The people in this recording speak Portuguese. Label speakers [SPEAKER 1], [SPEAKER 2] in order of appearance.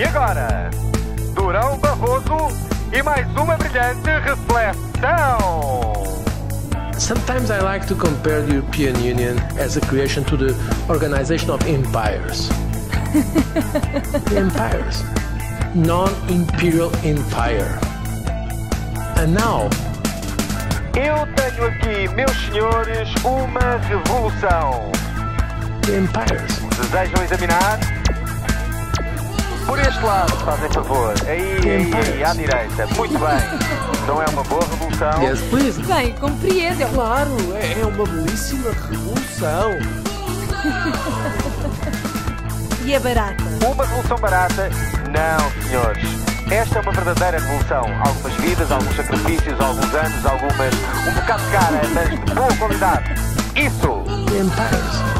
[SPEAKER 1] E agora, Durão Barroso e mais uma brilhante reflexão.
[SPEAKER 2] Sometimes I like to compare the European Union as a creation to the organization of empires. empires. Non-imperial empire. And now,
[SPEAKER 1] Eu tenho aqui, meus senhores, uma revolução.
[SPEAKER 2] the empires.
[SPEAKER 1] Desejam examinar? Por este lado, fazem favor. Aí, aí, aí, à direita. Muito bem. Então é uma boa revolução.
[SPEAKER 2] Yes, please.
[SPEAKER 3] Bem, compreendo.
[SPEAKER 2] Claro, é, é uma belíssima revolução.
[SPEAKER 3] E é barata.
[SPEAKER 1] Uma revolução barata? Não, senhores. Esta é uma verdadeira revolução. Algumas vidas, alguns sacrifícios, alguns anos, algumas. um bocado cara, mas de boa qualidade. Isso!
[SPEAKER 2] Empires.